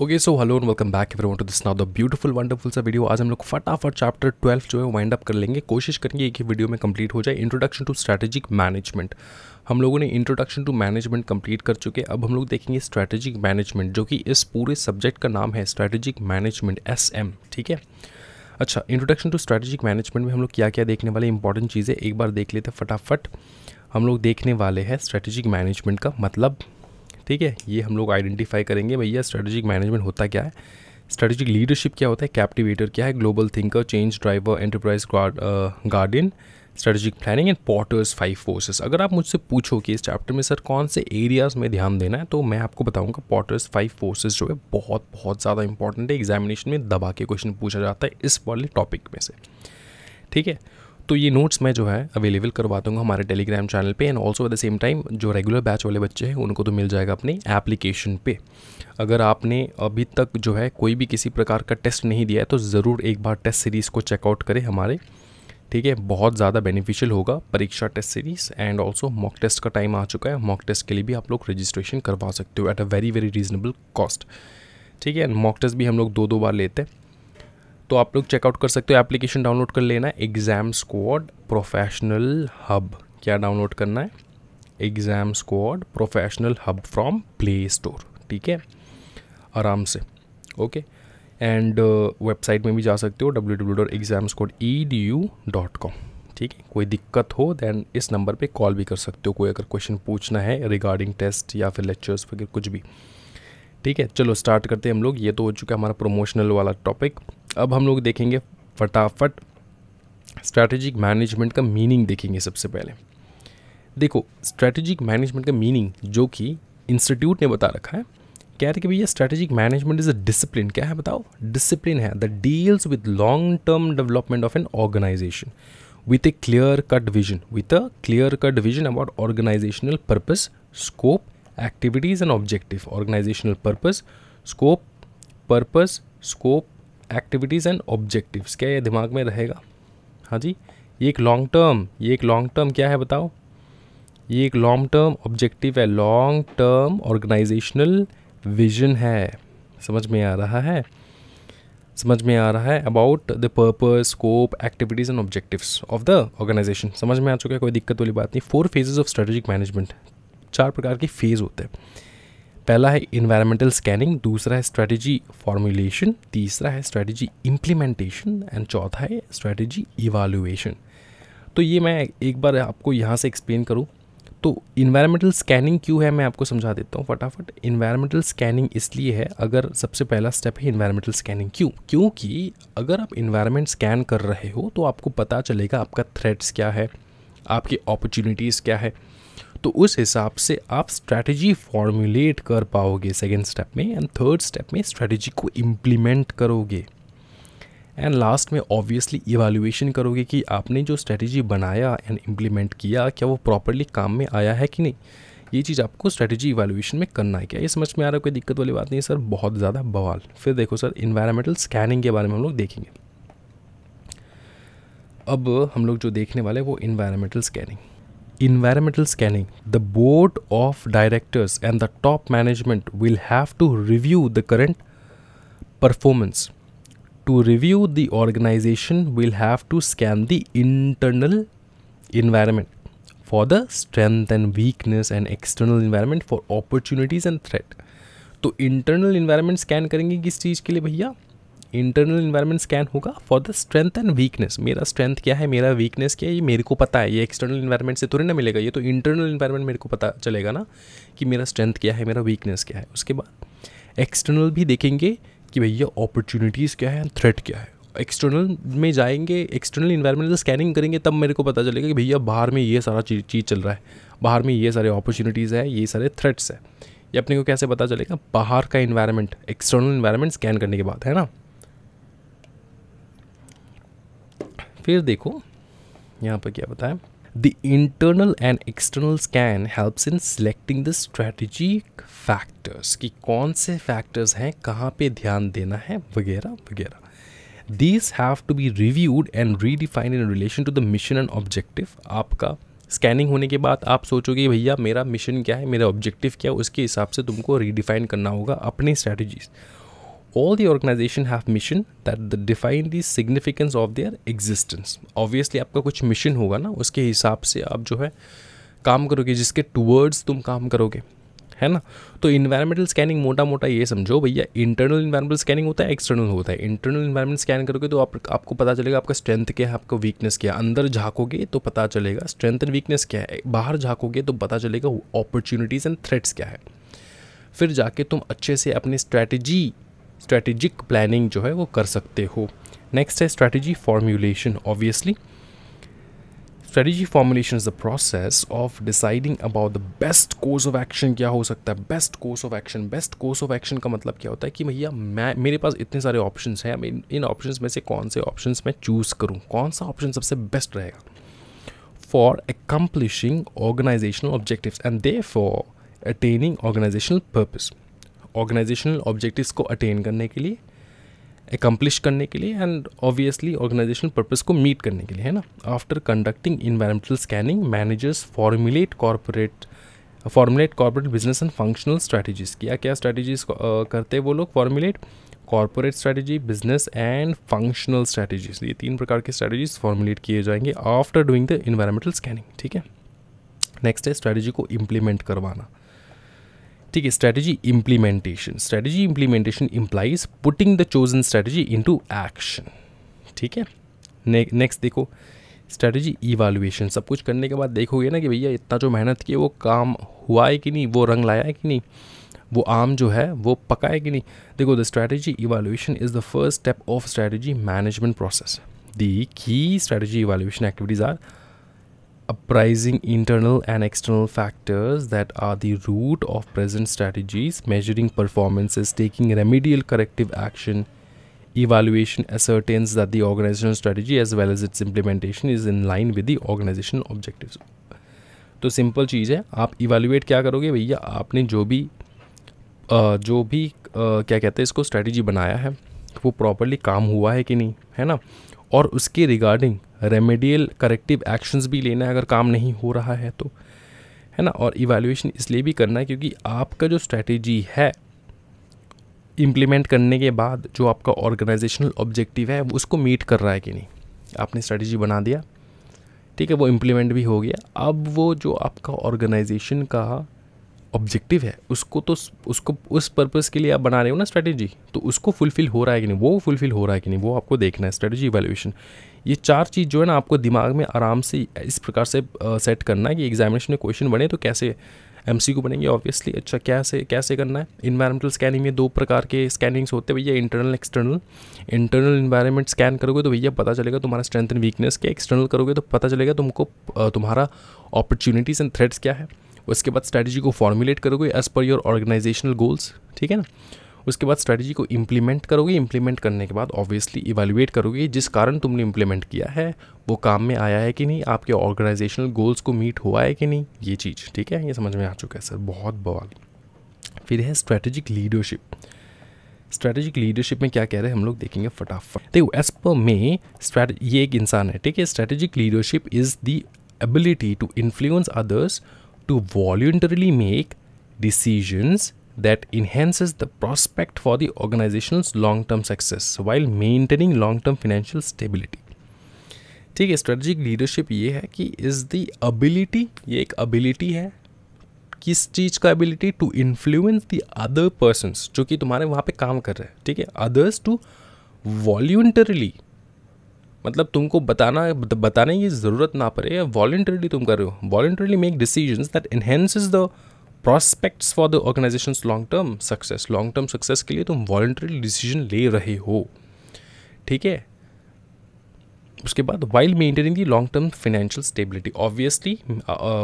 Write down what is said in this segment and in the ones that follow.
Okay so hello and welcome back everyone to this now the beautiful wonderful सा video आज हम लोग फटाफट चैप्टर 12 जो है वाइंड अप कर लेंगे। कोशिश करेंगे एक ही वीडियो में कंप्लीट हो जाए। इंट्रोडक्शन टू स्ट्रैटेजिक मैनेजमेंट हम लोगों ने इंट्रोडक्शन टू मैनेजमेंट कंप्लीट कर चुके अब हम लोग देखेंगे स्ट्रैटेजिक मैनेजमेंट जो कि इस पूरे सब्जेक्ट का नाम है स्ट्रैटेजिक मैनेजमेंट एसएम ठीक है? अच्छा इंट्रोडक्शन टू स्ट्रैटेजिक मैनेजमेंट में हम लोग क्या क्या देखने वाले इंपॉर्टेंट चीज़ें एक बार देख लेते फटाफट। हम लोग देखने वाले हैं स्ट्रैटेजिक मैनेजमेंट का मतलब ठीक है, ये हम लोग आइडेंटिफाई करेंगे भैया स्ट्रेटेजिक मैनेजमेंट होता क्या है। स्ट्रेटेजिक लीडरशिप क्या होता है कैप्टिवेटर क्या है global thinker change driver enterprise guardian strategic planning and Porter's five forces अगर आप मुझसे पूछो कि इस चैप्टर में सर कौन से एरियाज़ में ध्यान देना है तो मैं आपको बताऊँगा पॉटर्स फाइव फोर्सेस जो है बहुत बहुत ज़्यादा इंपॉर्टेंट है। एग्जामिनेशन में दबा के क्वेश्चन पूछा जाता है इस वाले टॉपिक में से। ठीक है? तो ये नोट्स मैं जो है अवेलेबल करवा दूँगा हमारे टेलीग्राम चैनल पे and also at the same time जो रेगुलर बैच वाले बच्चे हैं, उनको तो मिल जाएगा अपने एप्लीकेशन पे। अगर आपने अभी तक जो है कोई भी किसी प्रकार का टेस्ट नहीं दिया है तो ज़रूर एक बार टेस्ट सीरीज़ को चेकआउट करें हमारे। ठीक है, बहुत ज़्यादा बेनिफिशियल होगा परीक्षा test series and also mock test का टाइम आ चुका है। मॉक टेस्ट के लिए भी आप लोग रजिस्ट्रेशन करवा सकते हो at a very very reasonable cost ठीक है एंड मॉक टेस्ट भी हम लोग दो दो बार लेते हैं। तो आप लोग चेकआउट कर सकते हो एप्लीकेशन डाउनलोड कर लेना है एग्ज़ाम स्क्वाड प्रोफेशनल हब क्या डाउनलोड करना है? Exam squad professional hub from play store ठीक है? आराम से ओके एंड वेबसाइट में भी जा सकते हो W W dot exam squad E D U dot com ठीक है? कोई दिक्कत हो दैन इस नंबर पे कॉल भी कर सकते हो, कोई अगर क्वेश्चन पूछना है रिगार्डिंग टेस्ट या फिर लेक्चर्स वगैरह कुछ भी। ठीक है, चलो स्टार्ट करते हैं हम लोग। ये तो हो चुका है हमारा प्रमोशनल वाला टॉपिक अब हम लोग देखेंगे फटाफट स्ट्रैटेजिक मैनेजमेंट का मीनिंग देखेंगे सबसे पहले। देखो स्ट्रैटेजिक मैनेजमेंट का मीनिंग जो कि इंस्टीट्यूट ने बता रखा है, कह रहे कि भैया strategic management is a discipline क्या है बताओ? डिसिप्लिन है। The deals with long term development of an organization with a clear cut vision with a clear cut vision about organizational purpose scope activities and objective organizational purpose scope purpose scope activities and objectives क्या ये दिमाग में रहेगा? हाँ जी, ये एक long term ये एक लॉन्ग टर्म क्या है बताओ? ये एक लॉन्ग टर्म ऑब्जेक्टिव है लॉन्ग टर्म ऑर्गेनाइजेशनल विजन है। समझ में आ रहा है? समझ में आ रहा है? About the purpose scope activities and objectives of the organization समझ में आ चुका है? कोई दिक्कत वाली बात नहीं। Four phases of strategic management चार प्रकार के फ़ेज़ होते हैं। पहला है इन्वायरमेंटल स्कैनिंग दूसरा है स्ट्रेटजी फॉर्मुलेशन तीसरा है स्ट्रेटजी इम्प्लीमेंटेशन एंड चौथा है स्ट्रेटजी इवालुएशन तो ये मैं एक बार आपको यहाँ से एक्सप्लेन करूँ। तो इन्वायरमेंटल स्कैनिंग क्यों है, मैं आपको समझा देता हूँ फटाफट। इन्वायरमेंटल स्कैनिंग इसलिए है, अगर सबसे पहला स्टेप है इन्वायरमेंटल स्कैनिंग क्यों? क्योंकि अगर आप इन्वायरमेंट स्कैन कर रहे हो तो आपको पता चलेगा आपका थ्रेट्स क्या है, आपकी अपॉर्चुनिटीज़ क्या है। तो उस हिसाब से आप स्ट्रैटेजी फॉर्मुलेट कर पाओगे सेकेंड स्टेप में एंड थर्ड स्टेप में स्ट्रैटेजी को इम्प्लीमेंट करोगे। एंड लास्ट में ऑब्वियसली इवेल्युएशन करोगे कि आपने जो स्ट्रैटेजी बनाया एंड इम्प्लीमेंट किया, क्या वो प्रॉपरली काम में आया है कि नहीं? ये चीज़ आपको स्ट्रैटेजी इवेल्युएशन में करना है क्या? ये समझ में आ रहा है, कोई दिक्कत वाली बात नहीं है, सर, बहुत ज़्यादा बवाल। फिर देखो सर इन्वायरमेंटल स्कैनिंग के बारे में हम लोग देखेंगे। अब हम लोग जो देखने वाले हैं वो environmental scanning environmental scanning, the board of directors and the top management will have to review the current performance. To review the organization will have to scan the internal environment for the strength and weakness and external environment for opportunities and threat. तो internal environment scan करेंगे किस चीज़ के लिए भैया internal environment scan होगा for the strength and weakness मेरा strength क्या है? मेरा वीकनेस क्या है? ये मेरे को पता है। ये एक्सटर्नल इन्वायरमेंट से थोड़ी ना मिलेगा। ये तो इंटरनल इन्वायरमेंट मेरे को पता चलेगा ना कि मेरा स्ट्रेंथ क्या है, मेरा वीकनेस क्या है। उसके बाद एक्सटर्नल भी देखेंगे कि भैया अपॉर्चुनिटीज़ क्या है थ्रेट क्या है। एक्सटर्नल में जाएँगे एक्सटर्नल इन्वायरमेंटल स्कैनिंग करेंगे, तब मेरे को पता चलेगा कि भैया बाहर में ये सारा चीज़ चीज़ चल रहा है। बाहर में ये सारे अपॉर्चुनिटीज़ है, ये सारे थ्रेट्स है। ये अपने को कैसे पता चलेगा? बाहर का इन्वायरमेंट एक्सटर्नल इन्वायरमेंट स्कैन करने के बाद, है ना? फिर देखो, यहाँ पर क्या बताया? The internal and external scan helps in selecting the strategic factors कि कौन से फैक्टर्स हैं, कहाँ पे ध्यान देना है, वगैरह वगैरह। These have to be reviewed and redefined in relation to the mission and objective आपका स्कैनिंग होने के बाद आप सोचोगे, भैया, मेरा मिशन क्या है? मेरा ऑब्जेक्टिव क्या है? उसके हिसाब से तुमको रीडिफाइन करना होगा अपनी strategies all the organization have mission that define the significance of their existence. Obviously आपका कुछ mission होगा ना उसके हिसाब से आप जो है काम करोगे जिसके टूवर्ड्स तुम काम करोगे है ना? तो इन्वायरमेंटल स्कैनिंग मोटा मोटा ये समझो भैया इंटरनल इन्वायरमेंटल स्कैनिंग होता है एक्सटर्नल होता है। इंटरनल इन्वायरमेंट स्कैन करोगे तो आप, आपको पता चलेगा आपका स्ट्रेंथ क्या है आपका वीकनेस क्या है। अंदर झाँकोगे तो पता चलेगा स्ट्रेंथ एंड वीकनेस क्या है। बाहर झाँकोगे तो पता चलेगा अपॉर्चुनिटीज़ एंड थ्रेट्स क्या है। फिर जाके तुम अच्छे से अपनी स्ट्रैटेजी स्ट्रैटेजिक प्लानिंग जो है वो कर सकते हो। नेक्स्ट है strategy formulation obviously strategy formulation is the process of deciding about the best course of action क्या हो सकता है। Best course of action best course of action का मतलब क्या होता है कि भैया मैं, मेरे पास इतने सारे ऑप्शन हैं, मैं इन ऑप्शन में से कौन से ऑप्शन मैं चूज़ करूँ? कौन सा ऑप्शन सबसे बेस्ट रहेगा? For accomplishing organizational objective and they for attaining organizational purpose organizational objectives को अटेन करने के लिए एकम्प्लिश करने के लिए एंड ऑब्वियसली ऑर्गेनाइजेशनल पर्पज़ को मीट करने के लिए, है ना? After conducting environmental scanning managers formulate corporate formulate corporate business and functional strategies क्या क्या स्ट्रैटेजीज करते हैं वो लोग? Formulate corporate strategy business and functional strategies ये तीन प्रकार के स्ट्रैटेजीज फॉर्मुलेट किए जाएँगे after doing the environmental scanning ठीक है? नेक्स्ट है स्ट्रैटेजी को इम्प्लीमेंट करवाना. ठीक है strategy implementation strategy implementation implies putting the chosen strategy into action ठीक है? नेक्स्ट देखो स्ट्रैटेजी इवालुएशन सब कुछ करने के बाद देखोगे ना कि भैया इतना जो मेहनत की वो काम हुआ है कि नहीं? वो रंग लाया है कि नहीं? वो आम जो है, वो पका है कि नहीं? देखो the strategy evaluation is the first step of strategy management process the key strategy evaluation activities are appraising internal and external factors that are the root of present strategies measuring performances taking remedial corrective action evaluation ascertains that the organizational strategy as well as its implementation is in line with the organization objective तो simple चीज़ है, आप evaluate क्या करोगे भैया? आपने जो भी जो भी क्या कहते हैं इसको स्ट्रेटजी बनाया है, वो प्रॉपरली काम हुआ है कि नहीं? है ना? और उसके रिगार्डिंग रेमेडियल करेक्टिव एक्शंस भी लेना है, अगर काम नहीं हो रहा है तो है ना? और इवेल्यूएशन इसलिए भी करना है क्योंकि आपका जो स्ट्रैटेजी है इम्प्लीमेंट करने के बाद जो आपका ऑर्गेनाइजेशनल ऑब्जेक्टिव है उसको मीट कर रहा है कि नहीं? आपने स्ट्रैटेजी बना दिया, ठीक है, वो इम्प्लीमेंट भी हो गया। अब वो जो आपका ऑर्गेनाइजेशन का ऑब्जेक्टिव है, उसको तो उसको, उस पर्पज़ के लिए आप बना रहे हो ना स्ट्रेटेजी तो उसको फुलफ़िल हो रहा है कि नहीं, वो फुलफ़िल हो रहा है कि नहीं, वो आपको देखना है स्ट्रेटेजी वैल्यूएशन ये चार चीज़ जो है ना, आपको दिमाग में आराम से इस प्रकार से सेट करना है कि एग्जामिनेशन में क्वेश्चन बने तो कैसे एम सी को बनेंगे ऑब्वियसली अच्छा कैसे कैसे करना है? इन्वायरमेंटल स्कैनिंग में दो प्रकार के स्कैनिंग्स होते हैं भैया internal external internal environment scan करोगे तो भैया पता चलेगा तुम्हारा स्ट्रेंथ एंड वीकनेस क्या एक्सटर्नल करोगे तो पता चलेगा तुमको तुम्हारा अपॉर्चुनिटीज़ एंड थ्रेट्स क्या है. उसके बाद स्ट्रैटेजी को फॉर्मुलेट करोगे as per your organizational goals ठीक है ना? उसके बाद स्ट्रैटेजी को इम्प्लीमेंट करोगे इम्प्लीमेंट करने के बाद ऑब्वियसली इवेलुएट करोगे जिस कारण तुमने इम्प्लीमेंट किया है, वो काम में आया है कि नहीं, आपके ऑर्गेनाइजेशनल गोल्स को मीट हुआ है कि नहीं, ये चीज़, ठीक है? ये समझ में आ चुका है सर बहुत बवाल। फिर है स्ट्रैटेजिक लीडरशिप स्ट्रैटेजिक लीडरशिप में क्या कह रहे हैं हम लोग? देखेंगे फटाफट। देखो एज पर मे ये एक इंसान है, ठीक है? Strategic leadership is the ability to influence others to voluntarily make decisions that enhances the prospect for the organization's long-term success while maintaining long-term financial stability ठीक है स्ट्रेटजिक लीडरशिप ये है कि इज़ द एबिलिटी ये एक ability है किस चीज़ का ability to influence the other persons जो कि तुम्हारे वहाँ पे काम कर रहे हैं ठीक है अदर्स टू वॉल्यूंटरली मतलब तुमको बताना, बताने की ज़रूरत ना पड़े वॉल्ट्रली तुम कर रहे हो? Voluntarily make decision that enhances the prospects for the organization long term success long term success के लिए तुम वॉल्ट्रली डिसीज़न ले रहे हो। ठीक है? उसके बाद while maintaining the long term financial stability obviously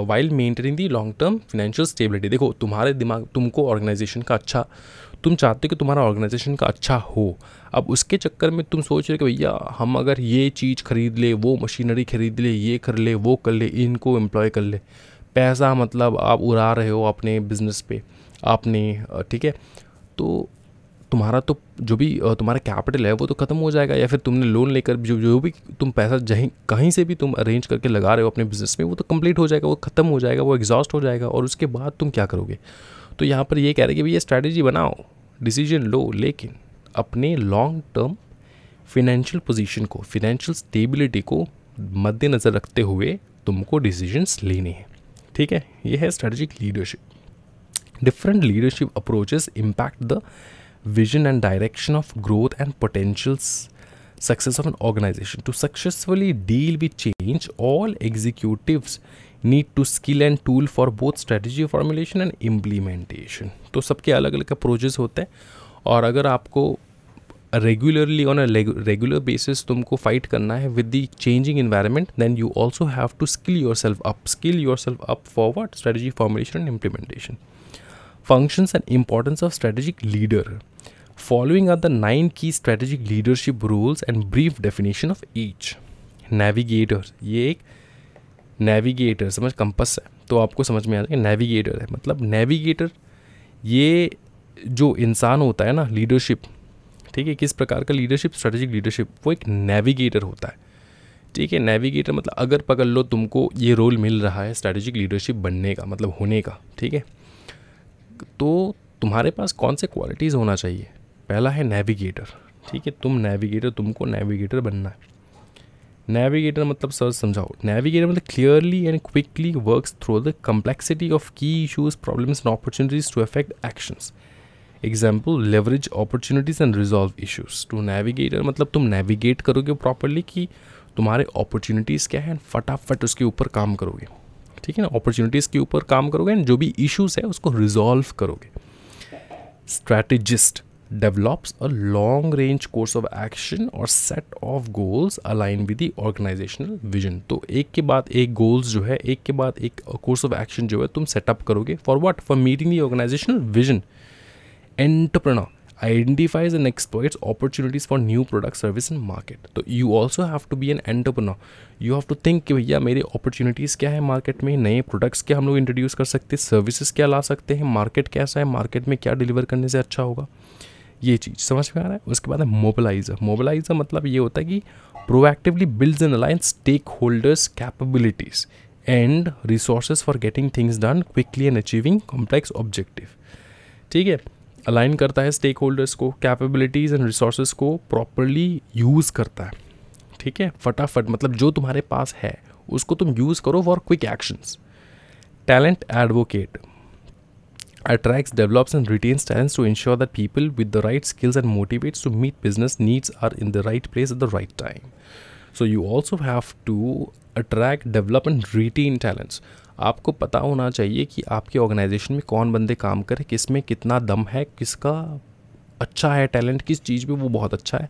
while maintaining the long term financial stability देखो, तुम्हारे दिमाग, तुमको ऑर्गेनाइजेशन का अच्छा तुम चाहते हो कि तुम्हारा ऑर्गेनाइजेशन का अच्छा हो। अब उसके चक्कर में तुम सोच रहे हो कि भैया, हम अगर ये चीज़ खरीद ले, वो मशीनरी खरीद ले, ये कर ले, वो कर ले, इनको एम्प्लॉय कर ले। पैसा मतलब आप उड़ा रहे हो अपने बिज़नेस पे आपने ठीक है? तो तुम्हारा तो जो भी तुम्हारा कैपिटल है, वो तो ख़त्म हो जाएगा। या फिर तुमने लोन लेकर जो जो भी तुम पैसा जहीं, कहीं से भी तुम अरेंज करके लगा रहे हो अपने बिज़नेस में, वो तो कंप्लीट हो जाएगा, वो ख़त्म हो जाएगा, वो एग्जॉस्ट हो जाएगा। और उसके बाद तुम क्या करोगे? तो यहाँ पर ये कह रहे हैं कि भैया स्ट्रैटेजी बनाओ डिसीज़न लो लेकिन अपने लॉन्ग टर्म फिनेंशियल पोजीशन को फिनेंशियल स्टेबिलिटी को मद्देनज़र रखते हुए तुमको डिसीजंस लेने हैं। ठीक है? ये है strategic leadership different leadership approaches impact the vision and direction of growth and potential success of an organization. To successfully deal with change, all executives need to skill and tool for both strategy formulation and implementation तो सबके अलग अलग approaches होते हैं और अगर आपको regularly on regular basis तुमको फाइट करना है with the changing environment then you also have to skill your self up skill your self up forward strategy formulation and implementation functions and importance of strategic leader following are the nine key strategic leadership rules and brief definition of each navigators ये एक navigator समझ compass है। तो आपको समझ में आ जाएगा navigator है। मतलब नेविगेटर ये जो इंसान होता है ना लीडरशिप ठीक है, किस प्रकार का लीडरशिप स्ट्रेटेजिक लीडरशिप वो एक नेविगेटर होता है। ठीक है नेविगेटर मतलब अगर पकड़ लो तुमको ये रोल मिल रहा है स्ट्रेटेजिक लीडरशिप बनने का मतलब होने का, ठीक है। तो तुम्हारे पास कौन से क्वालिटीज़ होना चाहिए? पहला है नेविगेटर ठीक है, तुम नेविगेटर तुमको नेविगेटर बनना है। नेविगेटर मतलब सर समझाओ। नेविगेटर मतलब clearly and quickly works through the complexity of key issues problems and opportunities to affect actions example leverage opportunities and resolve issues to navigator मतलब तुम नेविगेट करोगे प्रॉपरली कि तुम्हारे अपॉर्चुनिटीज़ क्या है? फटाफट उसके ऊपर काम करोगे। ठीक है ना? अपॉर्चुनिटीज़ के ऊपर काम करोगे एंड जो भी इश्यूज़ है उसको रिजॉल्व करोगे। Strategist develops a long range course of action or set of goals aligned with the organizational vision तो एक के बाद एक goals जो है एक के बाद एक course of action जो है तुम setup करोगे for what for meeting the organizational vision entrepreneur identifies and exploits opportunities for new product service and market तो you also have to be an entrepreneur you have to think कि भैया मेरे opportunities क्या है market में नए products क्या हम लोग introduce कर सकते हैं services क्या ला सकते हैं market कैसा है market में क्या deliver करने से अच्छा होगा ये चीज़, समझ में आ रहा है? उसके बाद है मोबिलाइजर मोबिलाइजर मतलब ये होता है कि proactively build an alliance stakeholders capabilities and resources for getting things done quickly and achieving complex objective ठीक है? अलाइन करता है स्टेक होल्डर्स को कैपेबिलिटीज़ एंड रिसोर्सेज को प्रॉपरली यूज़ करता है। ठीक है? फटाफट मतलब जो तुम्हारे पास है, उसको तुम यूज़ करो for quick actions talent advocate attracts, develops, and retains talents to ensure that people with the right skills and motivates to meet business needs are in the right place at the right time. So you also have to attract, develop, and retain talents. आपको पता होना चाहिए कि आपके organisation में कौन बंदे काम करे किसमें कितना दम है किसका अच्छा है टैलेंट किस चीज़ पे वो बहुत अच्छा है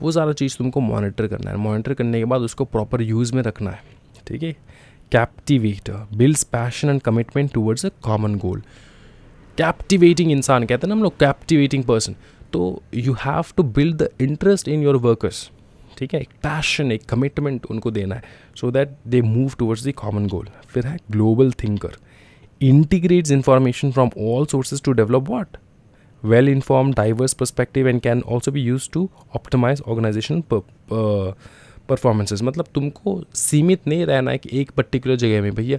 वो सारा चीज़ तुमको मॉनिटर करना है मॉनिटर करने के बाद उसको प्रॉपर यूज़ में रखना है ठीक है captivator builds passion and commitment towards a common goal captivating इंसान कहते हैं ना हम लोग कैप्टिवेटिंग पर्सन तो you have to build the interest in your workers ठीक है? एक पैशन एक कमिटमेंट उनको देना है so that they move towards the common goal फिर है global thinker integrates information from all sources to develop what well inform diverse perspective and can also be use to optimize organization performances मतलब तुमको सीमित नहीं रहना है कि एक पर्टिकुलर जगह में, भैया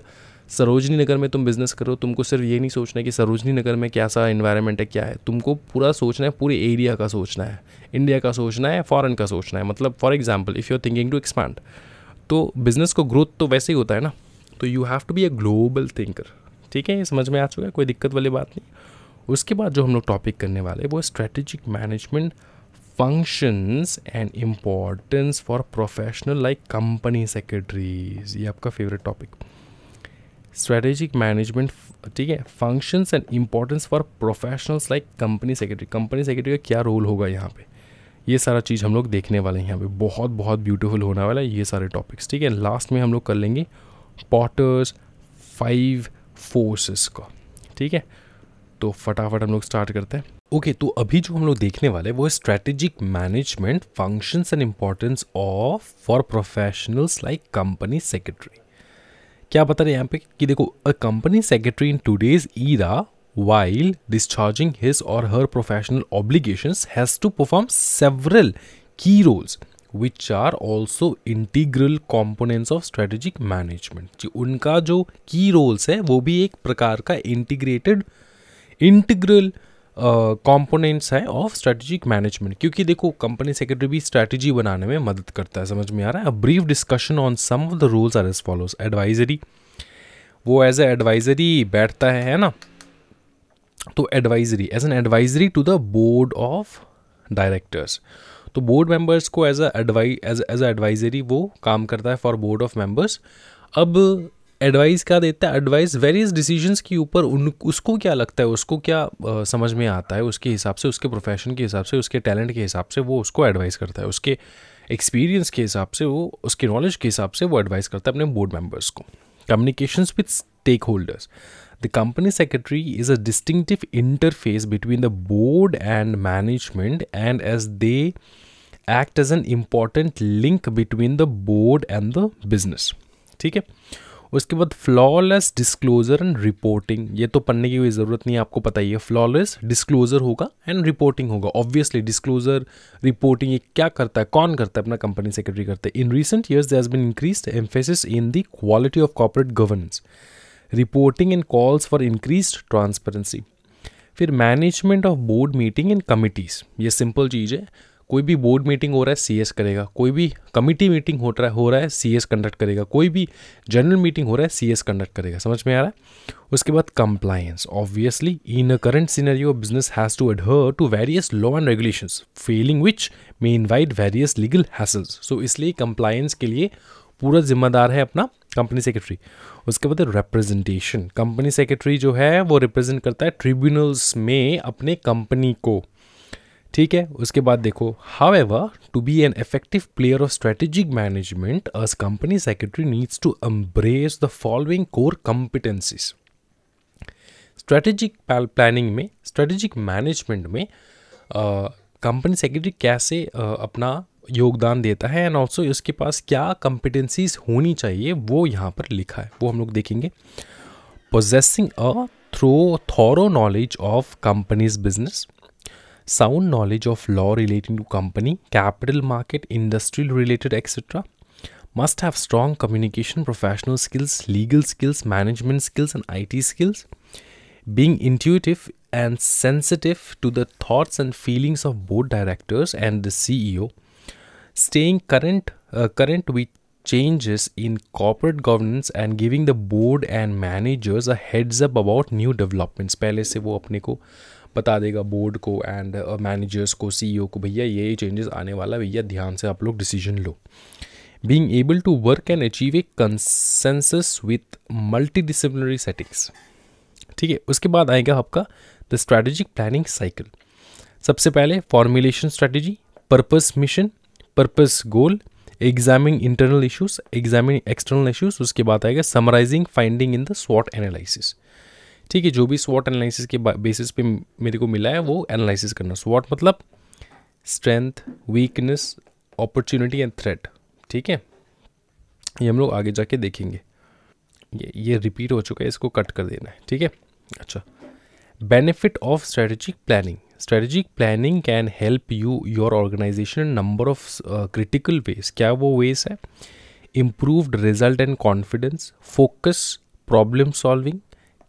सरोजनी नगर में तुम बिज़नेस करो तुमको सिर्फ़ ये नहीं सोचना है कि सरोजनी नगर में कैसा इन्वायरमेंट है, क्या है। तुमको पूरा सोचना है, पूरे एरिया का सोचना है। इंडिया का सोचना है फॉरेन का सोचना है। मतलब for example if you are thinking to expand तो बिज़नेस को ग्रोथ तो वैसे ही होता है ना। तो you have to be a global thinker ठीक है? ये समझ में आ चुका है? कोई दिक्कत वाली बात नहीं। उसके बाद जो हम लोग टॉपिक करने वाले वो strategic management functions and importance for professional like company secretaries ये आपका फेवरेट टॉपिक स्ट्रेटेजिक मैनेजमेंट ठीक है functions and importance for professionals like company secretary company secretary का क्या रोल होगा यहाँ पे? ये सारा चीज़ हम लोग देखने वाले हैं यहाँ पे। बहुत बहुत ब्यूटीफुल होने वाला है ये सारे टॉपिक्स ठीक है? लास्ट में हम लोग कर लेंगे पॉटर्स फाइव फोर्सेस का ठीक है? तो फटाफट हम लोग स्टार्ट करते हैं। ओके okay, तो अभी जो हम लोग देखने वाले वो है strategic management functions and importance of for professionals like company secretary क्या बता रहे हैं यहाँ पे कि देखो a company secretary in today's era while discharging his or her professional obligation has to perform several key roles which are also integral components of strategic management जी, उनका जो की रोल्स है, वो भी एक प्रकार का इंटीग्रेटेड इंटीग्रल कंपोनेंट्स है ऑफ़ स्ट्रेटेजिक मैनेजमेंट क्योंकि देखो कंपनी सेक्रेटरी भी स्ट्रेटजी बनाने में मदद करता है, समझ में आ रहा है? A brief discussion on some of the rules are as follows advisory वो एज ए एडवाइजरी बैठता है है ना? तो advisory as an advisory to the board of directors तो बोर्ड मेंबर्स को as advise as as advisory वो काम करता है फॉर बोर्ड ऑफ़ मेंबर्स अब एडवाइस क्या देता है एडवाइस वेरियस डिसीजंस के ऊपर उन उसको क्या लगता है उसको क्या आ, समझ में आता है उसके हिसाब से उसके प्रोफेशन के हिसाब से उसके टैलेंट के हिसाब से वो उसको एडवाइस करता है उसके एक्सपीरियंस के हिसाब से वो उसके नॉलेज के हिसाब से वो एडवाइस करता है अपने बोर्ड मेंबर्स को। Communications with stakeholders the company secretary is a distinctive interface between the board and management and as they act as an important link between the board and the business. ठीक है? उसके बाद flawless disclosure and reporting ये तो पढ़ने की कोई ज़रूरत नहीं है, आपको पता ही है। फ्लॉलेस डिस्क्लोजर होगा एंड रिपोर्टिंग होगा। ऑब्वियसली डिस्क्लोजर रिपोर्टिंग ये क्या करता है? कौन करता है? अपना कंपनी सेक्रेटरी करता है। In recent years there has been increase emphasis in the quality of corporate governance reporting and calls for increase transparency फिर management of board meeting and committees ये सिंपल चीज़ है। कोई भी बोर्ड मीटिंग हो रहा है सीएस करेगा। कोई भी कमिटी मीटिंग हो रहा, है हो रहा है सीएस कंडक्ट करेगा। कोई भी जनरल मीटिंग हो रहा है सीएस कंडक्ट करेगा। समझ में आ रहा है? उसके बाद compliance obviously in a current scenario business has to adhere to various law and regulations failing which may invite various legal hassles so इसलिए कंप्लायंस के लिए पूरा जिम्मेदार है अपना कंपनी सेक्रेटरी उसके बाद रिप्रेजेंटेशन कंपनी सेक्रेटरी जो है, वो रिप्रेजेंट करता है ट्रिब्यूनल्स में अपने कंपनी को। ठीक है उसके बाद देखो however to be an effective player of strategic management as company secretary needs to embrace the following core competencies strategic planning में स्ट्रेटेजिक मैनेजमेंट में कंपनी सेक्रेटरी कैसे uh, अपना योगदान देता है एंड ऑल्सो इसके पास क्या कॉम्पिटेंसीज होनी चाहिए वो यहाँ पर लिखा है वो हम लोग देखेंगे। Possessing a thorough thorough knowledge of companies business sound knowledge of law relating to company, capital market, industrial related, etc. Must have strong communication, professional skills, legal skills, management skills, and IT skills. Being intuitive and sensitive to the thoughts and feelings of board directors and the CEO. Staying current, uh, current with changes in corporate governance and giving the board and managers a heads up about new developments. पहले से वो अपने को बता देगा board को and managers uh, को CEO को भैया ये चेंजेस आने वाला भैया ध्यान से आप लोग decision low. Able to work and achieve a consensus with multi disciplinary settings ठीक है उसके बाद आएगा आपका द स्ट्रैटेजिक प्लानिंग साइकिल सबसे पहले formulation strategy purpose mission purpose goal examining internal issues examining external issues उसके बाद आएगा समराइजिंग फाइंडिंग इन द स्वॉट एनालिसिस ठीक है, जो भी स्वॉट एनालिसिस के बेसिस पे मेरे को मिला है, वो एनालिसिस करना। स्वॉट मतलब strength weakness opportunity and threat ठीक है? ये हम लोग आगे जाके देखेंगे। ये ये रिपीट हो चुका है, इसको कट कर देना है। ठीक है? अच्छा। Benefit of strategic planning strategic planning can help you your organisation number of critical ways क्या वो वेज है? Improved result and confidence focus problem solving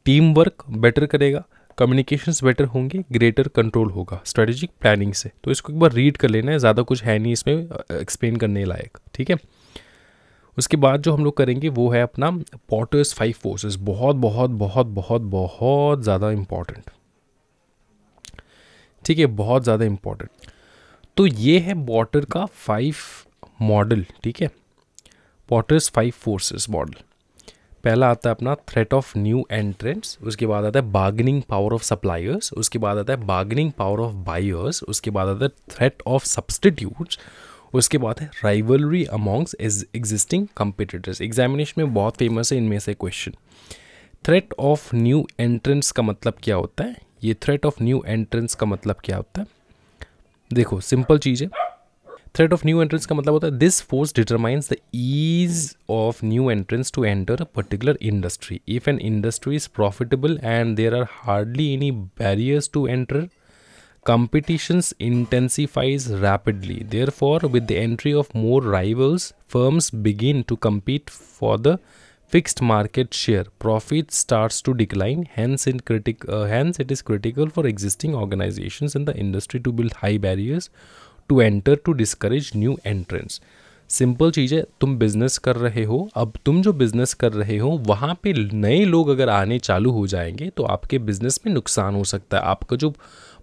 team work better करेगा कम्युनिकेशंस बेटर होंगे ग्रेटर कंट्रोल होगा स्ट्रेटेजिक प्लानिंग से। तो इसको एक बार रीड कर लेना है, ज़्यादा कुछ है नहीं इसमें एक्सप्लेन करने लायक, ठीक है? उसके बाद जो हम लोग करेंगे, वो है अपना पॉटर्स फाइव फोर्सेस बहुत बहुत बहुत बहुत बहुत ज़्यादा इंपॉर्टेंट ठीक है, बहुत ज़्यादा इंपॉर्टेंट तो ये है बॉटर का फाइव मॉडल ठीक है? पॉटर्स फाइव फोर्सेस मॉडल पहला आता है अपना थ्रेट ऑफ़ न्यू एंट्रेंट्स उसके बाद आता है बार्गनिंग पावर ऑफ़ सप्लायर्स उसके बाद आता है बार्गनिंग पावर ऑफ़ बायर्स उसके बाद आता है थ्रेट ऑफ़ सब्सटीट्यूट्स उसके बाद है rivalry amongst existing competitors examination में बहुत फ़ेमस है इनमें से question threat of new entrants का मतलब क्या होता है? ये थ्रेट ऑफ़ न्यू एंट्रेंस का मतलब क्या होता है? देखो सिंपल चीज़ है। थ्रेट ऑफ़ न्यू एंट्रेंस का मतलब होता है this force determines the ease of new entrants to enter a particular industry if an industry is profitable and there are hardly any barriers to enter competitions intensifies rapidly. Therefore, with the entry of more rivals, firms begin to compete for the fixed market share profit starts to decline hence in critic uh, hence it is critical for existing organizations in the industry to build high barriers to enter to discourage new entrants simple चीज़ है तुम business कर रहे हो अब तुम जो business कर रहे हो वहाँ पे नए लोग अगर आने चालू हो जाएँगे तो आपके बिज़नेस में नुकसान हो सकता है आपका जो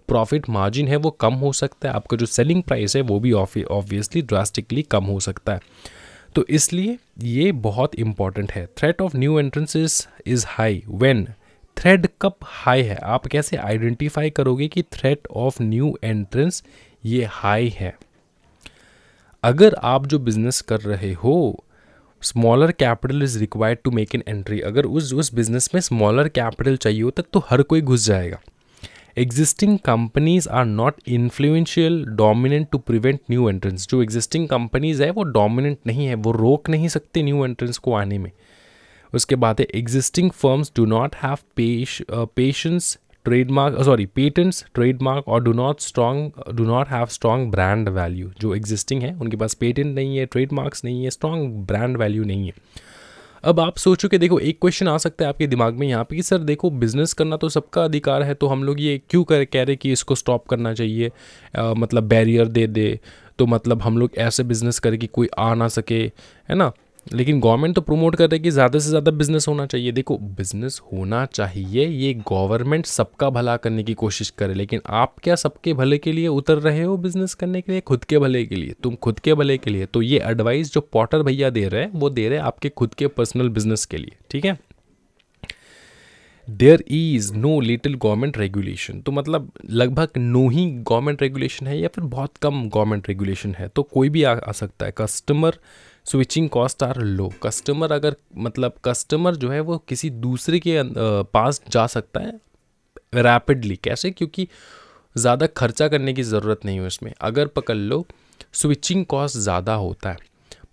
प्रॉफिट मार्जिन है वो कम हो सकता है आपका जो सेलिंग प्राइस है वो भी ऑब्वियसली ड्रास्टिकली कम हो सकता है तो इसलिए ये बहुत इंपॉर्टेंट है। Threat of new entrants is high when threat कब हाई है? आप कैसे आइडेंटिफाई करोगे कि थ्रेट ऑफ़ न्यू एंट्रेंस ये हाई है? अगर आप जो बिज़नेस कर रहे हो smaller capital is required to make an entry अगर उस उस बिज़नेस में स्मॉलर कैपिटल चाहिए होता तो हर कोई घुस जाएगा। Existing companies are not influential dominant to prevent new entrants जो एग्जिस्टिंग कंपनीज़ है, वो डोमिनेंट नहीं है, वो रोक नहीं सकते न्यू एंट्रेंस को आने में। उसके बाद है existing firms do not have patents trademark sorry patents trademark और do not strong do not have strong brand value जो एग्जिस्टिंग है, उनके पास पेटेंट नहीं है ट्रेडमार्क्स नहीं है स्ट्रॉन्ग ब्रांड वैल्यू नहीं है। अब आप सोचो कि देखो एक क्वेश्चन आ सकता है आपके दिमाग में यहाँ पे कि सर देखो बिज़नेस करना तो सबका अधिकार है तो हम लोग ये क्यों कर कह रहे कि इसको स्टॉप करना चाहिए? आ, मतलब बैरियर दे दे तो मतलब हम लोग ऐसे बिज़नेस करें कि कोई आ ना सके है ना? लेकिन गवर्नमेंट तो प्रमोट कर रही है कि ज़्यादा से ज़्यादा बिज़नेस होना चाहिए। देखो बिज़नेस होना चाहिए ये गवर्नमेंट सबका भला करने की कोशिश करे लेकिन आप क्या सबके भले के लिए उतर रहे हो बिज़नेस करने के लिए? खुद के भले के लिए। तुम खुद के भले के लिए। तो ये एडवाइस जो पॉटर भैया दे रहे हैं वो दे रहे हैं आपके खुद के पर्सनल बिज़नेस के लिए ठीक है? There is no little government regulation तो मतलब लगभग नो ही गवर्नमेंट रेगुलेशन है या फिर बहुत कम गवर्नमेंट रेगुलेशन है। तो कोई भी आ, आ सकता है। Customer switching cost are low. Customer अगर मतलब कस्टमर जो है वो किसी दूसरे के पास जा सकता है रैपिडली कैसे? क्योंकि ज़्यादा खर्चा करने की ज़रूरत नहीं है उसमें। अगर पकड़ लो, स्विचिंग कॉस्ट ज़्यादा होता है।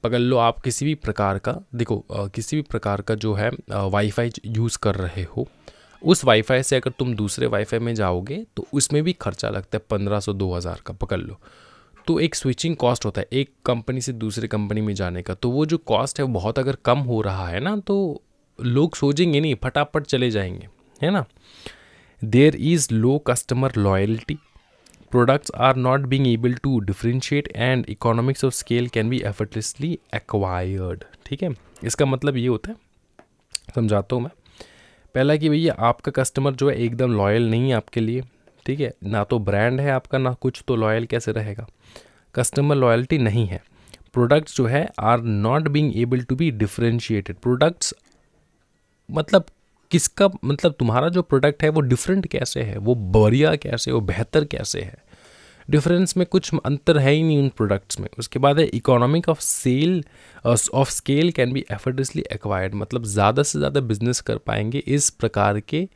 पकड़ लो आप किसी भी प्रकार का, देखो किसी भी प्रकार का जो है वाईफाई यूज़ कर रहे हो, उस वाईफाई से अगर तुम दूसरे वाईफाई में जाओगे तो उसमें भी खर्चा लगता है पंद्रह सौ, दो हज़ार का, पकड़ लो। तो एक स्विचिंग कॉस्ट होता है, एक कंपनी से दूसरे कंपनी में जाने का। तो वो जो कॉस्ट है, वो बहुत अगर कम हो रहा है ना तो लोग सोचेंगे नहीं, फटाफट चले जाएँगे, है ना? There is low customer loyalty products are not being able to differentiate and economics of scale can be effortlessly acquired ठीक है? इसका मतलब ये होता है, समझाता हूँ मैं। पहला कि भैया, आपका कस्टमर जो है, एकदम लॉयल नहीं है आपके लिए। ठीक है? ना तो ब्रांड है आपका, ना कुछ तो लॉयल कैसे रहेगा? कस्टमर लॉयल्टी नहीं है। प्रोडक्ट्स जो है are not being able to be differentiated products मतलब किसका मतलब तुम्हारा जो प्रोडक्ट है वो डिफरेंट कैसे है? वो बढ़िया कैसे, वो बेहतर कैसे है? डिफरेंस में कुछ अंतर है ही नहीं उन प्रोडक्ट्स में। उसके बाद है economic of sale of scale can be effortlessly acquired मतलब ज़्यादा से ज़्यादा बिज़नेस कर पाएँगे इस प्रकार के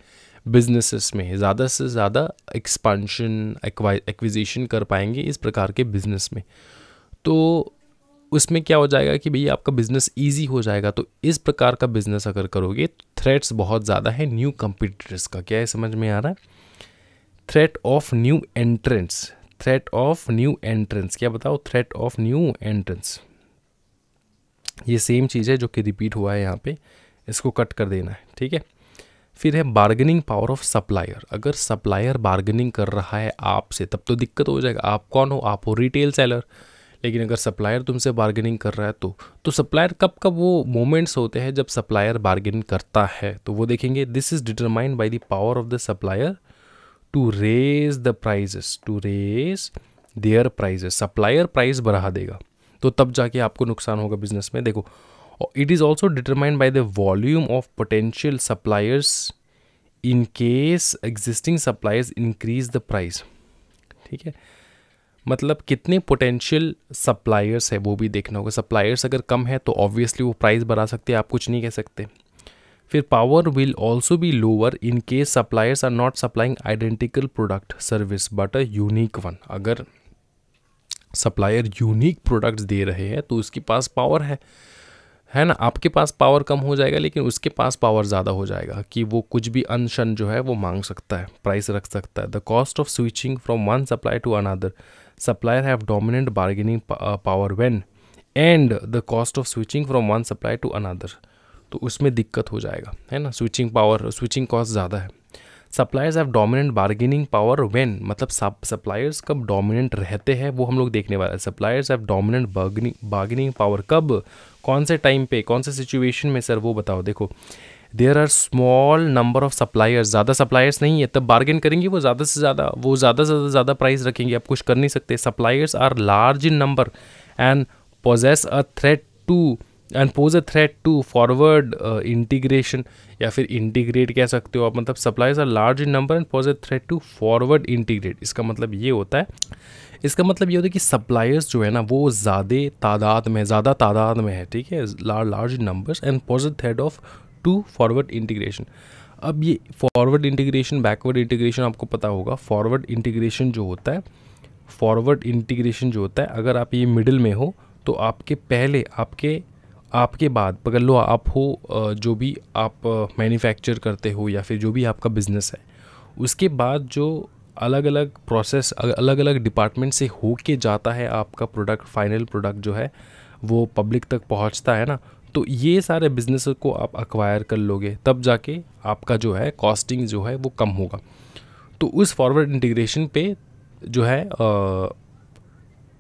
बिजनेसेस में ज़्यादा से ज़्यादा एक्सपांशन एक्विजिशन कर पाएँगे इस प्रकार के बिज़नेस में। तो उसमें क्या हो जाएगा कि भैया आपका बिज़नेस इजी हो जाएगा तो इस प्रकार का बिज़नेस अगर करोगे तो थ्रेट्स बहुत ज़्यादा है न्यू कंपिटिटर्स का। क्या है समझ में आ रहा है? Threat of new entrants threat of new entrants क्या बताओ? थ्रेट ऑफ़ न्यू एंट्रेंस ये सेम चीज़ है जो कि रिपीट हुआ है यहाँ पे, इसको कट कर देना है, ठीक है? फिर है बार्गेनिंग पावर ऑफ़ सप्लायर अगर सप्लायर बार्गेनिंग कर रहा है आपसे, तब तो दिक्कत हो जाएगा। आप कौन हो? आप हो रिटेल सेलर लेकिन अगर सप्लायर तुमसे बार्गेनिंग कर रहा है तो तो सप्लायर कब कब वो मोमेंट्स होते हैं जब सप्लायर बार्गेनिंग करता है? तो वो देखेंगे this is determined by the power of the supplier to raise the prices to raise their prices supplier price बढ़ा देगा। तो तब जाके आपको नुकसान होगा बिज़नेस में। देखो it is also determined by the volume of potential suppliers in case existing suppliers increase the price. ठीक है? मतलब कितने पोटेंशियल सप्लायर्स है वो भी देखना होगा। सप्लायर्स अगर कम है तो ऑब्वियसली वो प्राइस बढ़ा सकते हैं, आप कुछ नहीं कह सकते। फिर power will also be lower in case suppliers are not supplying identical product service but a unique one अगर सप्लायर यूनिक प्रोडक्ट्स दे रहे हैं तो उसके पास पावर है। है ना, आपके पास पावर कम हो जाएगा, लेकिन उसके पास पावर ज़्यादा हो जाएगा कि वो कुछ भी अनशन जो है वो मांग सकता है प्राइस रख सकता है। The cost of switching from one supply to another supplier have dominant bargaining power when and the cost of switching from one supply to another तो उसमें दिक्कत हो जाएगा, है ना? स्विचिंग पावर स्विचिंग कॉस्ट ज़्यादा है। Suppliers have dominant bargaining power when मतलब सप्लायर्स कब डोमिनेंट रहते हैं, वो हम लोग देखने वाले हैं। Suppliers have dominant bargaining power कब कौन से टाइम पे, कौन से सिचुएशन में सर वो बताओ, देखो। There are small number of suppliers ज़्यादा सप्लायर्स नहीं है, तब बार्गेन करेंगे वो ज़्यादा से ज़्यादा, वो ज़्यादा से ज़्यादा ज़्यादा प्राइस रखेंगे, आप कुछ कर नहीं सकते। Suppliers are large in number and poses a threat to and pose a threat to forward integration या फिर इंटीग्रेट कह सकते हो आप मतलब suppliers are large in number and pose a threat to forward integrate इसका मतलब ये होता है इसका मतलब ये होता है कि सप्लायर्स जो है ना, वो ज़्यादा तादाद में, ज़्यादा तादाद में है, ठीक है? Large numbers and posit threat of to forward integration अब ये फॉरवर्ड इंटीग्रेशन बैकवर्ड इंटीग्रेशन आपको पता होगा। फॉरवर्ड इंटीग्रेशन जो होता है फॉरवर्ड इंटीग्रेशन जो होता है, अगर आप ये मिडिल में हो तो आपके पहले, आपके आपके बाद, पकड़ लो, आप हो जो भी आप मैन्युफैक्चर करते हो या फिर जो भी आपका बिज़नेस है, उसके बाद जो अलग अलग प्रोसेस अलग अलग डिपार्टमेंट से हो के जाता है आपका प्रोडक्ट फाइनल प्रोडक्ट जो है, वो पब्लिक तक पहुँचता है ना? तो ये सारे बिज़नेस को आप अक्वायर कर लोगे, तब जाके आपका जो है कॉस्टिंग जो है, वो कम होगा। तो उस फॉरवर्ड इंटीग्रेशन पे जो है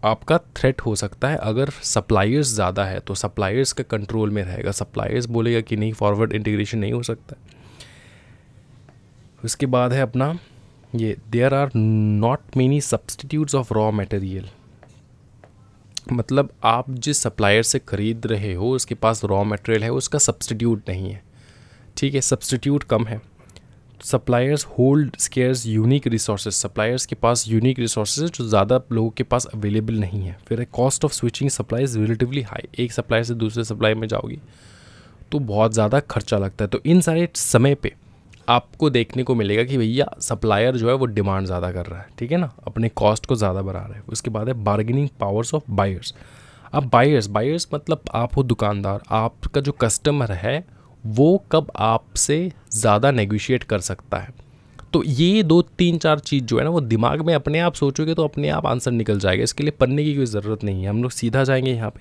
आपका थ्रेट हो सकता है। अगर सप्लायर्स ज़्यादा है तो सप्लायर्स का कंट्रोल में रहेगा। सप्लायर्स बोलेगा कि नहीं फॉरवर्ड इंटीग्रेशन नहीं हो सकता। उसके बाद है अपना ये there are not many substitutes of raw material मतलब आप जिस सप्लायर से ख़रीद रहे हो, उसके पास रॉ मटेरियल है, उसका सब्सटीट्यूट नहीं है। ठीक है सब्सटीट्यूट कम है। Suppliers hold scarce unique resources suppliers के पास यूनिक रिसोर्सेज जो ज़्यादा लोगों के पास अवेलेबल नहीं है। फिर cost of switching supply is relatively high एक सप्लाई से दूसरे सप्लाई में जाओगी तो बहुत ज़्यादा खर्चा लगता है। तो इन सारे समय पे आपको देखने को मिलेगा कि भैया सप्लायर जो है वो डिमांड ज़्यादा कर रहा है, ठीक है ना? अपने कॉस्ट को ज़्यादा बढ़ा रहा है। उसके बाद है बार्गेनिंग पावर्स ऑफ़ बायर्स अब बायर्स बायर्स मतलब आप हो दुकानदार, आपका जो कस्टमर है, वो कब आपसे ज़्यादा नेगोशिएट कर सकता है? तो ये दो, तीन, चार चीज़ जो है ना, वो दिमाग में अपने आप सोचोगे तो अपने आप आंसर निकल जाएगा। इसके लिए पढ़ने की कोई ज़रूरत नहीं है। हम लोग सीधा जाएँगे यहाँ पे।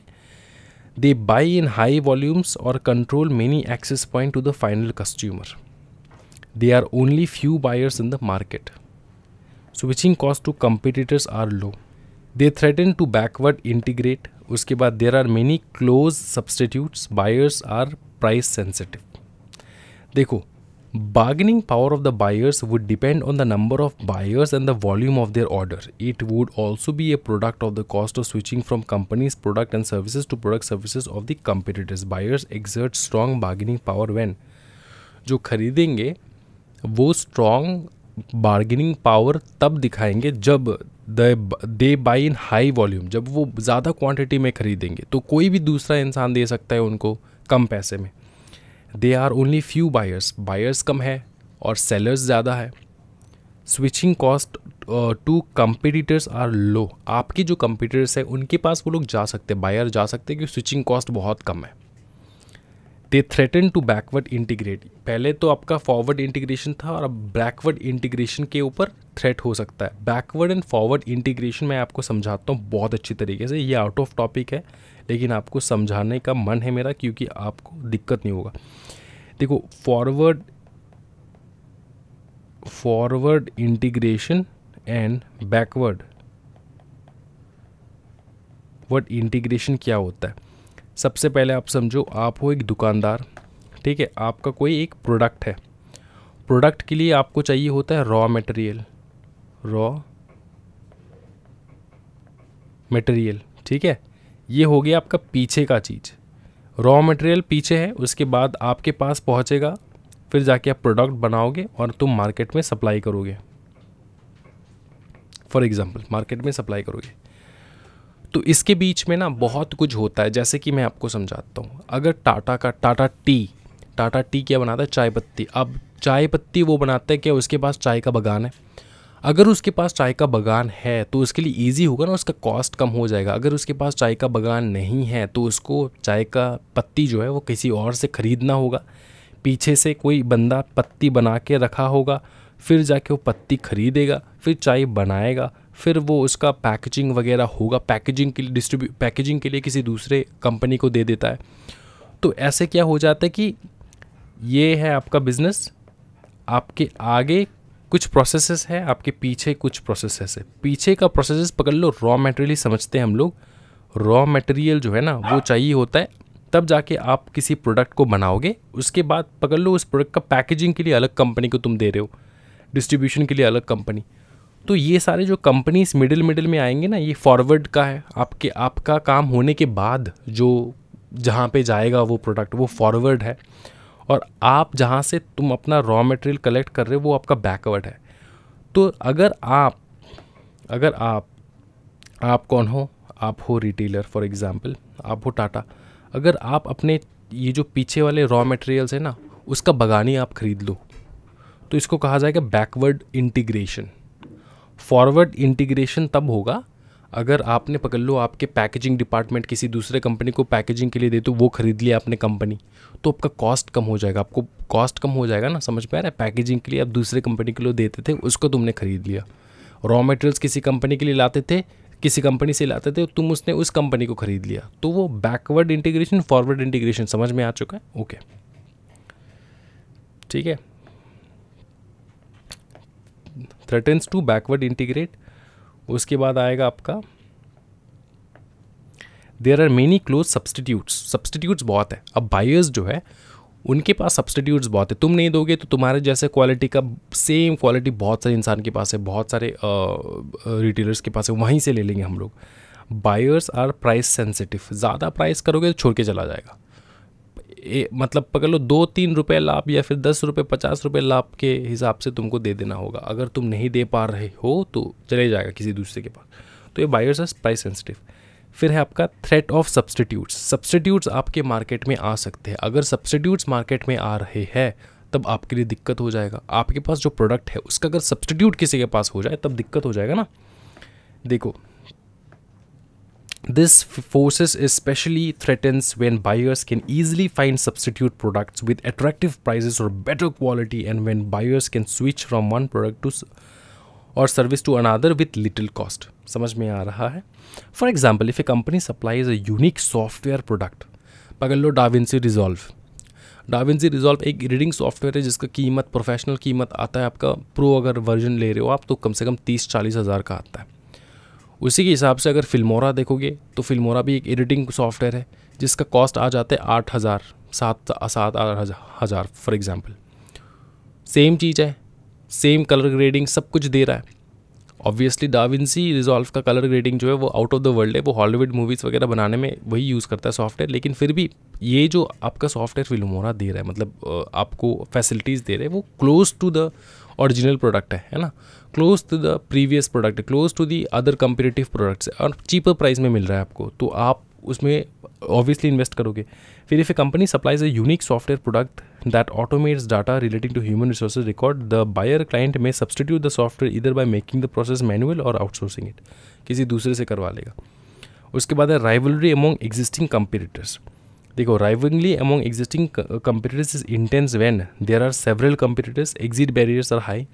They buy in high volumes और control many access point to the final customer they are only few buyers in the market switching cost to competitors are low they threaten to backward integrate उसके बाद there are many close substitutes buyers are price sensitive देखो bargaining power of the buyers would depend on the number of buyers and the volume of their order it would also be a product of the cost of switching from companies product and services to product services of the competitors buyers exert strong bargaining power when जो खरीदेंगे वो strong bargaining power तब दिखाएँगे जब they buy in high volume जब वो ज़्यादा quantity में खरीदेंगे। तो कोई भी दूसरा इंसान दे सकता है उनको कम पैसे में। They are only few buyers buyers कम है और सेलर्स ज़्यादा है। Switching cost to competitors are low आपके जो कंपिटिटर्स है, उनके पास वो लोग जा सकते हैं। बायर जा सकते हैं क्योंकि स्विचिंग कॉस्ट बहुत कम है। They threaten to backward integrate पहले तो आपका फॉरवर्ड इंटीग्रेशन था और अब बैकवर्ड इंटीग्रेशन के ऊपर थ्रेट हो सकता है। बैकवर्ड एंड फॉरवर्ड इंटीग्रेशन मैं आपको समझाता हूँ बहुत अच्छी तरीके से। ये आउट ऑफ़ टॉपिक है, लेकिन आपको समझाने का मन है मेरा क्योंकि आपको दिक्कत नहीं होगा। देखो forward forward integration and backward word integration क्या होता है? सबसे पहले आप समझो, आप हो एक दुकानदार, ठीक है? आपका कोई एक प्रोडक्ट है। प्रोडक्ट के लिए आपको चाहिए होता है रॉ मटेरियल रॉ मटेरियल ठीक है? ये हो गया आपका पीछे का चीज़। रॉ मटेरियल पीछे है, उसके बाद आपके पास पहुंचेगा, फिर जाके आप प्रोडक्ट बनाओगे और तुम मार्केट में सप्लाई करोगे। फॉर एग्ज़ाम्पल मार्केट में सप्लाई करोगे। तो इसके बीच में ना बहुत कुछ होता है, जैसे कि मैं आपको समझाता हूँ। अगर टाटा का, टाटा टी टाटा टी क्या बनाता है? चाय पत्ती। अब चाय पत्ती वो बनाता है क्या? उसके पास चाय का बगान है। अगर उसके पास चाय का बगान है तो उसके लिए ईजी होगा ना, उसका कॉस्ट कम हो जाएगा। अगर उसके पास चाय का बगान नहीं है तो उसको चाय का पत्ती जो है, वो किसी और से ख़रीदना होगा। पीछे से कोई बंदा पत्ती बना के रखा होगा, फिर जाके वो पत्ती खरीदेगा, फिर चाय बनाएगा। फिर वो उसका पैकेजिंग वगैरह होगा पैकेजिंग के लिए डिस्ट्रीब्यू पैकेजिंग के लिए किसी दूसरे कंपनी को दे देता है। तो ऐसे क्या हो जाता है कि ये है आपका बिज़नेस आपके आगे कुछ प्रोसेसेस है, आपके पीछे कुछ प्रोसेसेस है। पीछे का प्रोसेसेस पकड़ लो रॉ मटेरियल ही समझते हैं हम लोग। रॉ मटेरियल जो है ना, वो चाहिए होता है, तब जाके आप किसी प्रोडक्ट को बनाओगे। उसके बाद पकड़ लो, उस प्रोडक्ट का पैकेजिंग के लिए अलग कंपनी को तुम दे रहे हो डिस्ट्रीब्यूशन के लिए अलग कंपनी तो ये सारे जो कंपनीज़ मिडिल मिडिल में आएँगे ना, ये फॉरवर्ड का है। आपके, आपका काम होने के बाद जो जहाँ पे जाएगा वो प्रोडक्ट वो फॉरवर्ड है। और आप जहाँ से तुम अपना रॉ मटेरियल कलेक्ट कर रहे हो, वो आपका बैकवर्ड है। तो अगर आप अगर आप आप कौन हो? आप हो रिटेलर फॉर एग्ज़ाम्पल आप हो टाटा अगर आप अपने ये जो पीछे वाले रॉ मटेरियल्स हैं ना, उसका बगानी आप ख़रीद लो। तो इसको कहा जाएगा बैकवर्ड इंटीग्रेशन फॉरवर्ड इंटीग्रेशन तब होगा अगर आपने, पकड़ लो, आपके पैकेजिंग डिपार्टमेंट किसी दूसरे कंपनी को पैकेजिंग के लिए दे तो वो खरीद लिया आपने कंपनी तो आपका कॉस्ट कम हो जाएगा। आपको कॉस्ट कम हो जाएगा ना, समझ में आ रहा है? पैकेजिंग के लिए आप दूसरे कंपनी के लिए देते थे, उसको तुमने खरीद लिया। रॉ मटेरियल्स किसी कंपनी के लिए लाते थे, किसी कंपनी से लाते थे, तुम उसने उस कंपनी को खरीद लिया। तो वो बैकवर्ड इंटीग्रेशन फॉरवर्ड इंटीग्रेशन समझ में आ चुका है? ओके ठीक है? थ्रेटन्स टू बैकवर्ड इंटीग्रेट उसके बाद आएगा आपका। There are many close substitutes substitutes बहुत है। अब बायर्स जो है, उनके पास सब्सटीट्यूट्स बहुत है। तुम नहीं दोगे तो तुम्हारे जैसे क्वालिटी का सेम क्वालिटी बहुत सारे इंसान के पास है। बहुत सारे रिटेलर्स के पास है। वहीं से ले लेंगे हम लोग। बायर्स आर प्राइस सेंसिटिव ज़्यादा प्राइस करोगे तो छोड़ के चला जाएगा। ए, मतलब पकड़ लो दो तीन रुपये लाभ या फिर दस रुपये पचास रुपये लाभ के हिसाब से तुमको दे देना होगा। अगर तुम नहीं दे पा रहे हो तो चले जाएगा किसी दूसरे के पास। तो ये बायर्स आर प्राइस सेंसिटिव फिर है आपका थ्रेट ऑफ़ सब्सटीट्यूट्स सब्सटीट्यूट्स आपके मार्केट में आ सकते हैं। अगर सब्सटीट्यूट्स मार्केट में आ रहे हैं तब आपके लिए दिक्कत हो जाएगा। आपके पास जो प्रोडक्ट है उसका अगर सब्सटीट्यूट किसी के पास हो जाए तब दिक्कत हो जाएगा ना। देखो This forces especially threatens when buyers can easily find substitute products with attractive prices or better quality and when buyers can switch from one product to or service to another with little cost. समझ में आ रहा है for example if a company supplies a unique software product पकड़ लो DaVinci Resolve DaVinci Resolve एक reading software है जिसका कीमत प्रोफेशनल कीमत आता है आपका प्रो अगर वर्जन ले रहे हो आप तो कम से कम तीस चालीस हज़ार का आता है उसी के हिसाब से अगर फिल्मोरा देखोगे तो फिल्मोरा भी एक एडिटिंग सॉफ्टवेयर है, जिसका कॉस्ट आ जाता है आठ हज़ार, सात सात, आठ हज़ार फॉर एग्ज़ाम्पल सेम चीज़ है सेम कलर ग्रेडिंग सब कुछ दे रहा है। ऑब्वियसली डाविंसी रिजॉल्व का कलर ग्रेडिंग जो है, वो आउट ऑफ़ द वर्ल्ड है, वो हॉलीवुड मूवीज़ वगैरह बनाने में वही यूज़ करता है सॉफ्टवेयर लेकिन फिर भी ये जो आपका सॉफ्टवेयर फिल्मोरा दे रहा है मतलब आपको फैसिलिटीज़ दे रहे हैं, वो close to the original product है है ना? Close to the previous product close to the other comparative products और चीपर प्राइस में मिल रहा है आपको तो आप उसमें ऑब्वियसली इन्वेस्ट करोगे। फिर if a company supplies a unique software product that automates data relating to human resources record the buyer client में सब्सटीट्यूट द सॉफ्टवेयर इधर by making the process manual और आउटसोर्सिंग इट किसी दूसरे से करवा लेगा। उसके बाद है राइवलरी अमोंग एग्जिस्टिंग कंपेरेटर्स देखो राइवलिंगली among existing competitors is intense when there are several competitors exit barriers are high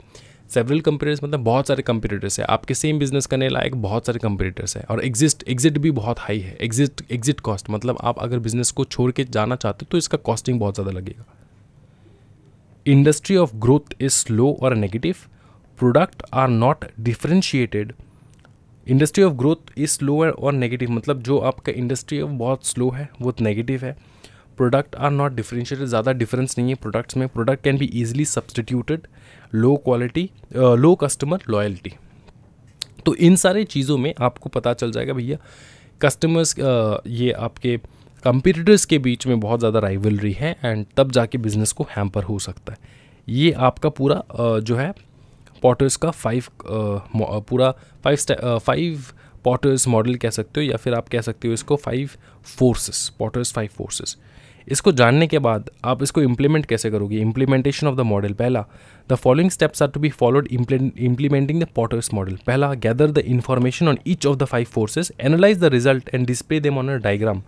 several competitors मतलब बहुत सारे कंपेटिटर्स है। आपके सेम बिज़नेस करने लायक बहुत सारे कंपेटिटर्स है। और एग्जिस्ट एग्जिट भी बहुत हाई है। एग्जिट एग्जिट कॉस्ट मतलब आप अगर बिज़नेस को छोड़ के जाना चाहते हो तो इसका कॉस्टिंग बहुत ज़्यादा लगेगा। Industry of growth is slow और negative product are not differentiated industry of growth is slow और नेगेटिव मतलब जो आपका इंडस्ट्री वो बहुत स्लो है, वो नेगेटिव है। प्रोडक्ट आर नॉट डिफ्रेंशिएटेड ज़्यादा डिफरेंस नहीं है प्रोडक्ट्स में। Product can be easily substituted low quality low customer loyalty तो इन सारे चीज़ों में आपको पता चल जाएगा भैया कस्टमर्स ये आपके कंपिटिटर्स के बीच में बहुत ज़्यादा राइवलरी है एंड तब जाके बिज़नेस को हैम्पर हो सकता है। ये आपका पूरा जो है पॉटर्स का फाइव पूरा फाइव फाइव पॉटर्स मॉडल कह सकते हो या फिर आप कह सकते हो इसको five forces Porter's five forces इसको जानने के बाद आप इसको इम्प्लीमेंट कैसे करोगे? इम्प्लीमेंटेशन ऑफ़ द मॉडल पहला the following steps are to be followed implementing the Porter's model पहला gather the information on each of the five forces analyse the result and display them on a diagram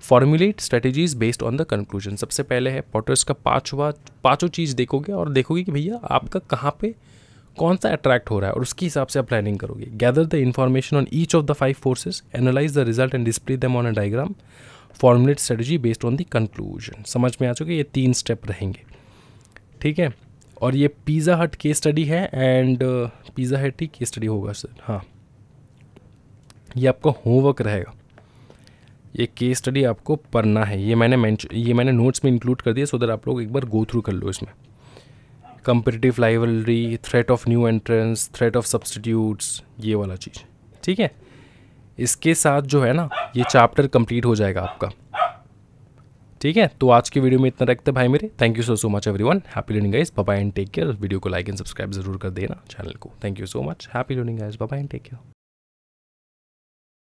formulate strategies based on the conclusion सबसे पहले है Porter's का पाँचवा, पाँचों चीज़ देखोगे और देखोगे कि भैया आपका कहाँ पे कौन सा अट्रैक्ट हो रहा है और उसके हिसाब से आप प्लानिंग करोगे। Gather the information on each of the five forces analyse the result and display them on a diagram formulate strategy based on the conclusion समझ में आ चुके? ये तीन स्टेप रहेंगे। ठीक है? और ये पिज़्ज़ा हट केस स्टडी है एंड पिज़्ज़ा हट ही केस स्टडी होगा सर। हाँ। ये आपका होमवर्क रहेगा। ये केस स्टडी आपको पढ़ना है। ये मैंने ये मैंने नोट्स में इंक्लूड कर दिया सो दैट आप लोग एक बार गो थ्रू कर लो इसमें। Competitive rivalry threat of new entrants threat of substitutes ये वाला चीज़। ठीक है? इसके साथ जो है ना, ये चैप्टर कंप्लीट हो जाएगा आपका। ठीक है? तो आज की वीडियो में इतना रखते भाई मेरे। Thank you so so much everyone happy learning guys bye and take care video को लाइक एंड सब्सक्राइब ज़रूर कर देना चैनल को। Thank you so much happy learning guys bye and take care